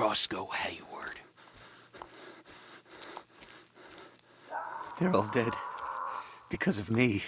Roscoe Hayward. They're all dead. Because of me.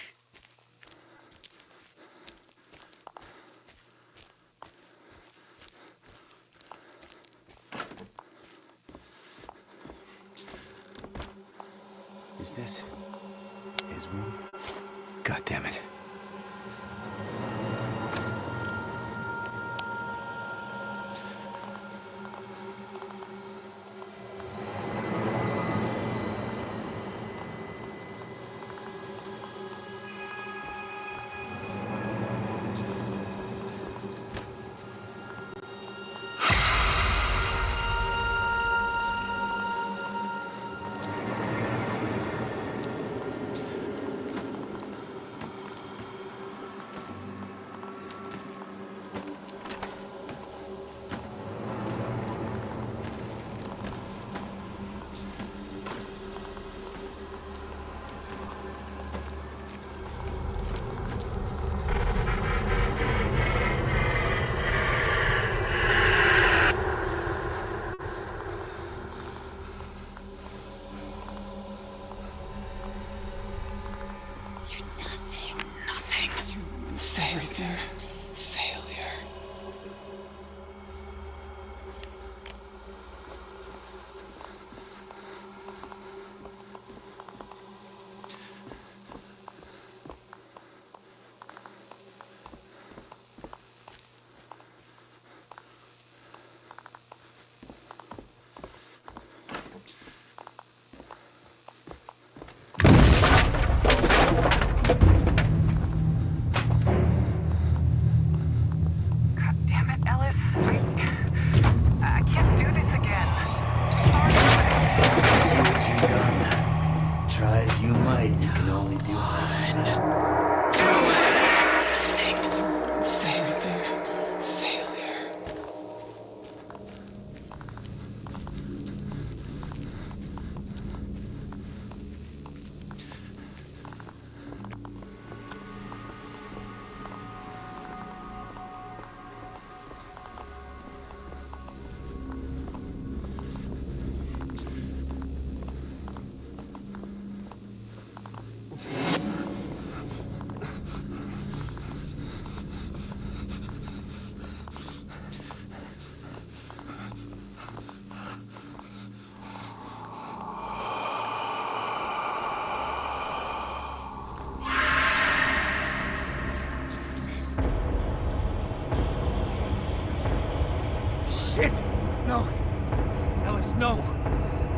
No!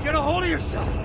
Get a hold of yourself!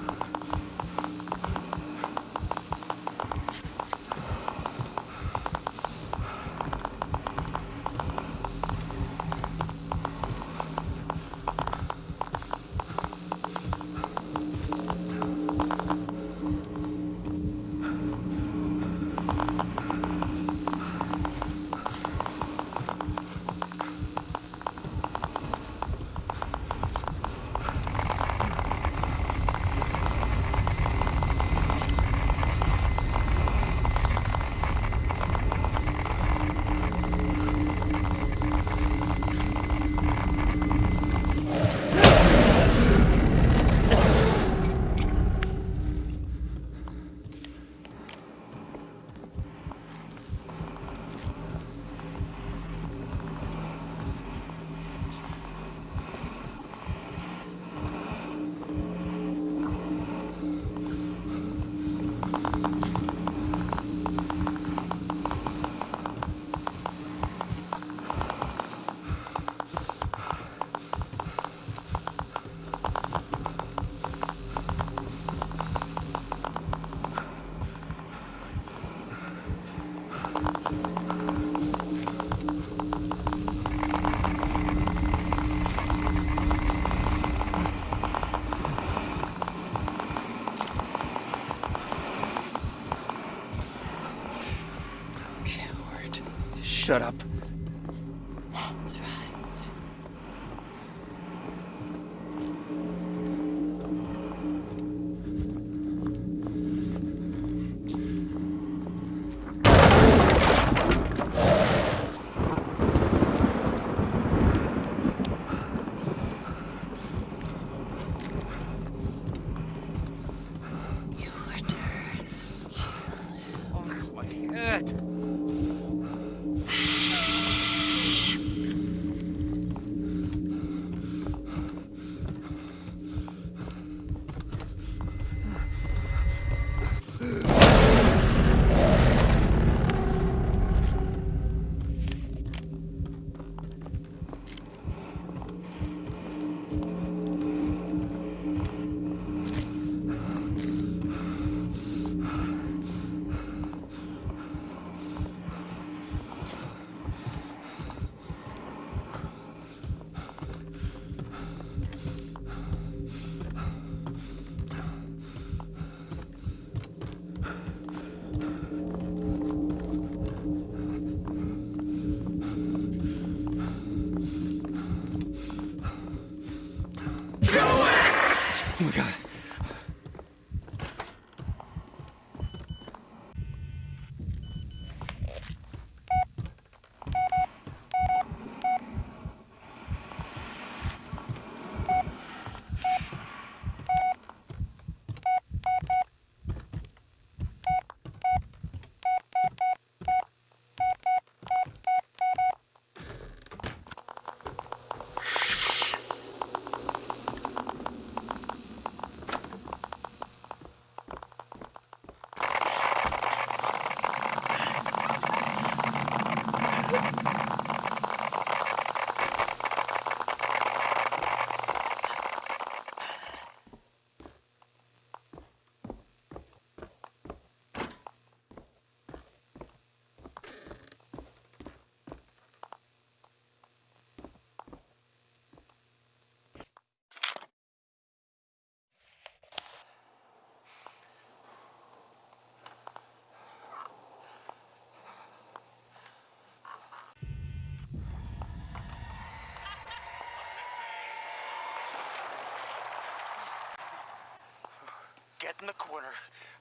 In the corner.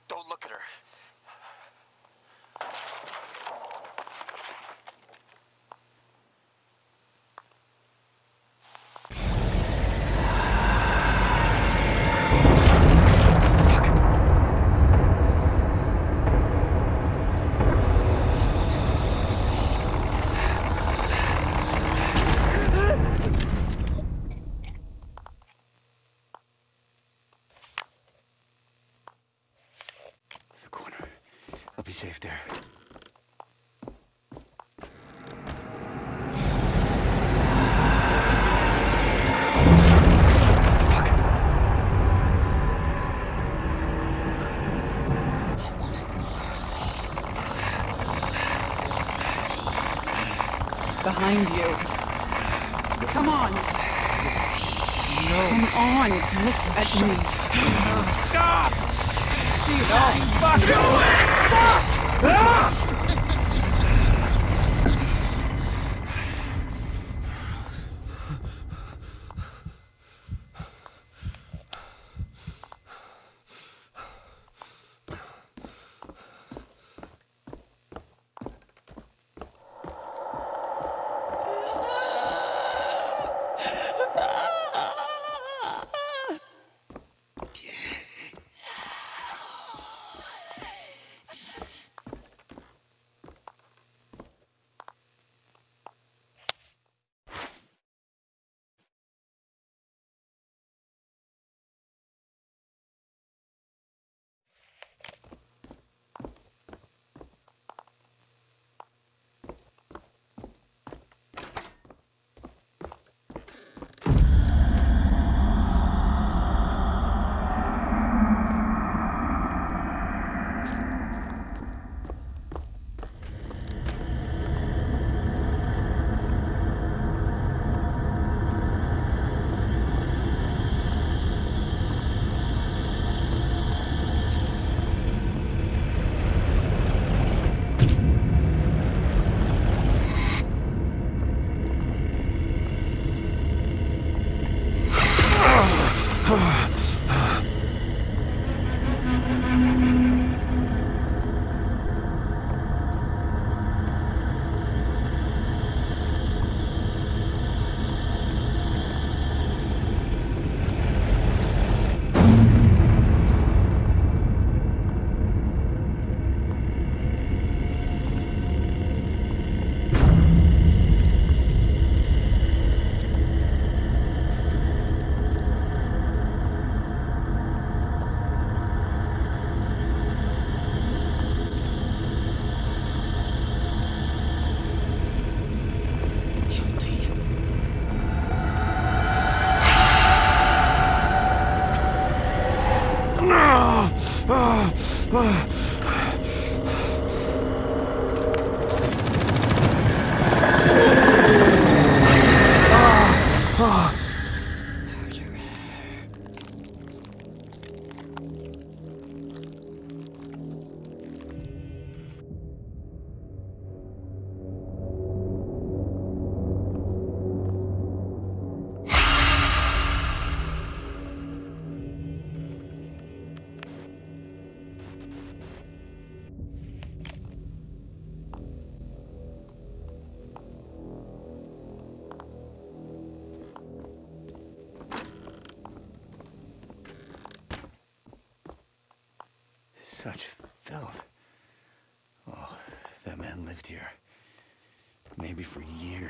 Don't look at her. back there. behind you. Come on. No. Come on, look at me.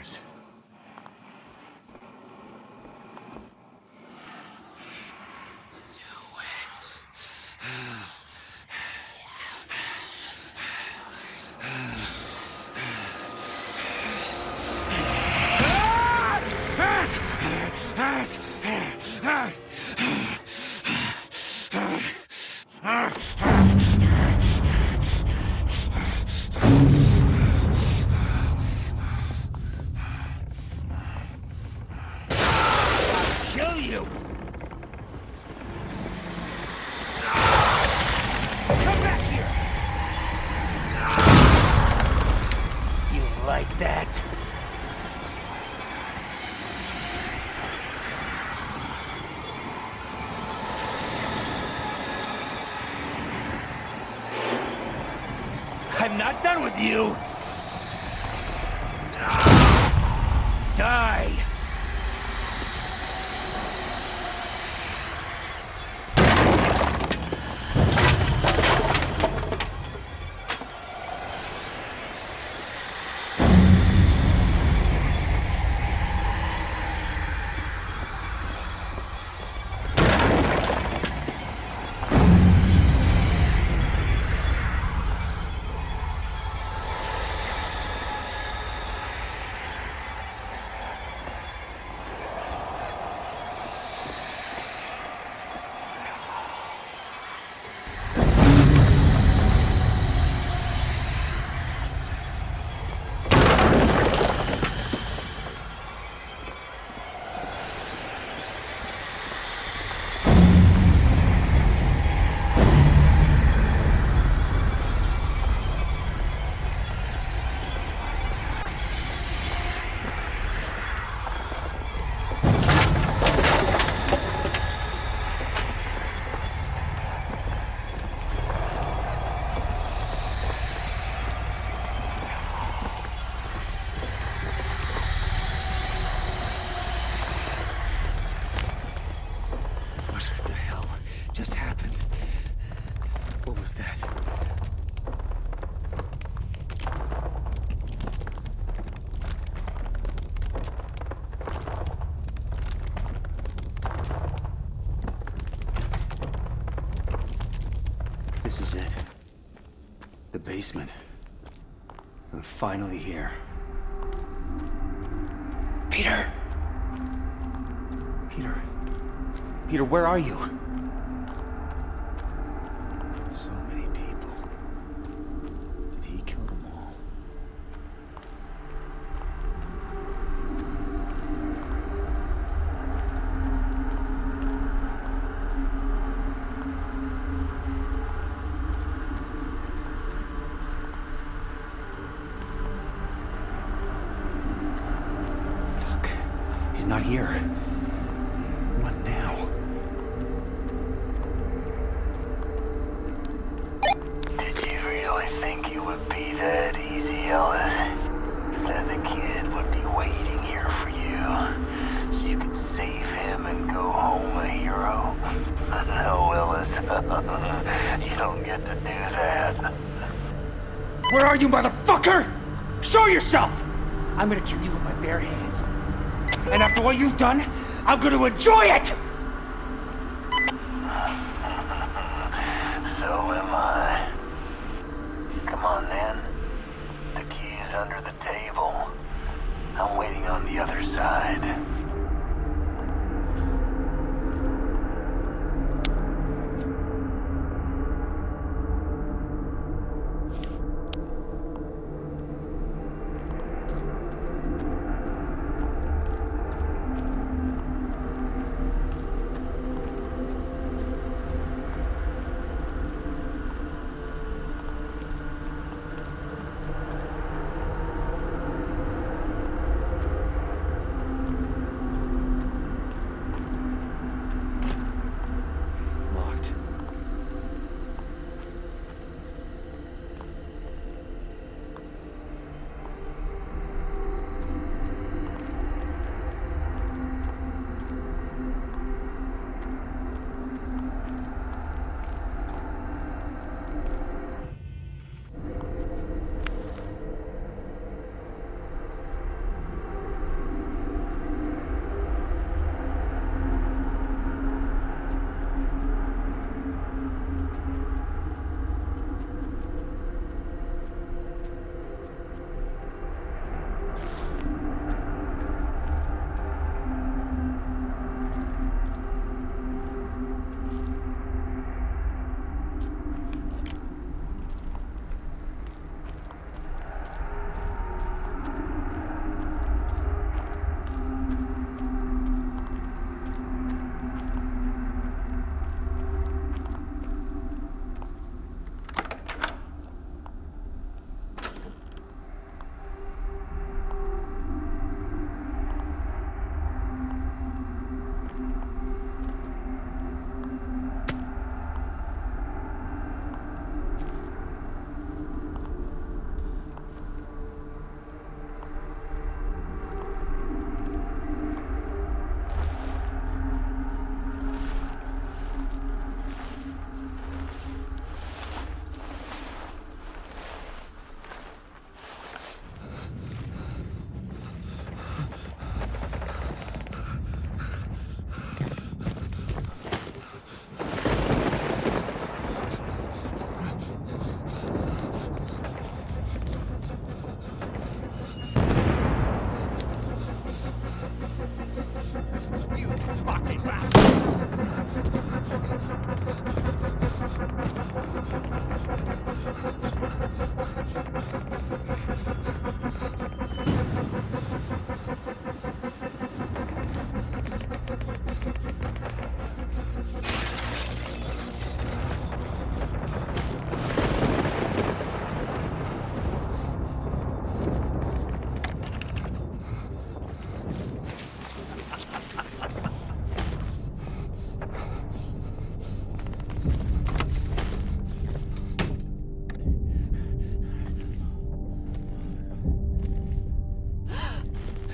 years. just happened? What was that? This is it. The basement. I'm finally here. Peter! Peter. Peter, where are you? He's not here. What now? Did you really think it would be that easy, Ellis? That the kid would be waiting here for you, so you could save him and go home a hero? no, Ellis. you don't get to do that. Where are you, motherfucker? Show yourself! I'm gonna kill you with my bare hands. And after what you've done, I'm gonna enjoy it!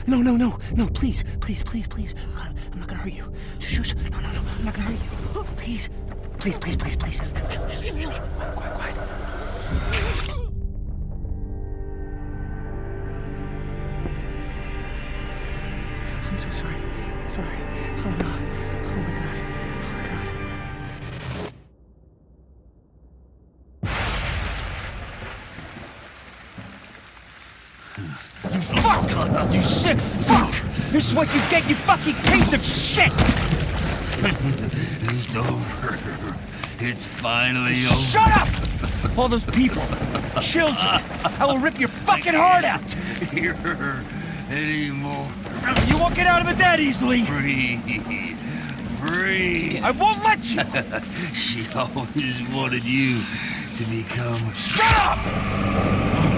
No, no, no, no, please, please, please, please. God, I'm not gonna hurt you. Shh. No, no, no, I'm not gonna hurt you. Please, please, please, please, please. Shh, shh, shh, shh. Quiet, quiet, You sick fuck! This is what you get, you fucking piece of shit! It's over. It's finally over. Shut up! All those people, children, I will rip your fucking heart out! Here anymore. You won't get out of it that easily! Free. Free. I won't let you! She always wanted you to become Shut up!